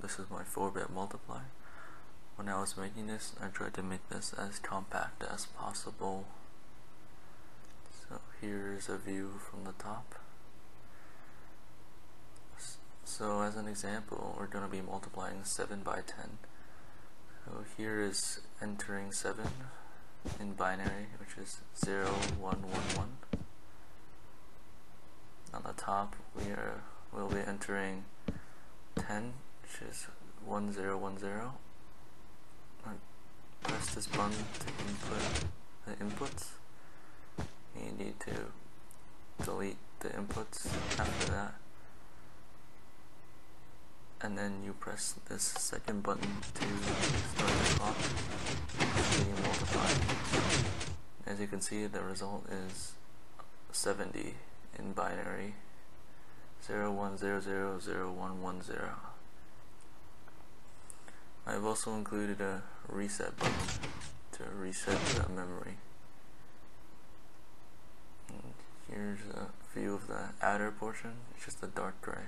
this is my 4-bit multiplier. When I was making this, I tried to make this as compact as possible. So here's a view from the top. So as an example, we're going to be multiplying 7 by 10. So here is entering 7 in binary, which is 0, 1, 1, 1. On the top, we are will be entering 10, which is 1010. I press this button to input the inputs. You need to delete the inputs after that. And then you press this second button to start the clock being multiplied. As you can see, the result is 70 in binary 01000110. I've also included a reset button to reset the memory. And here's a view of the outer portion, it's just a dark gray.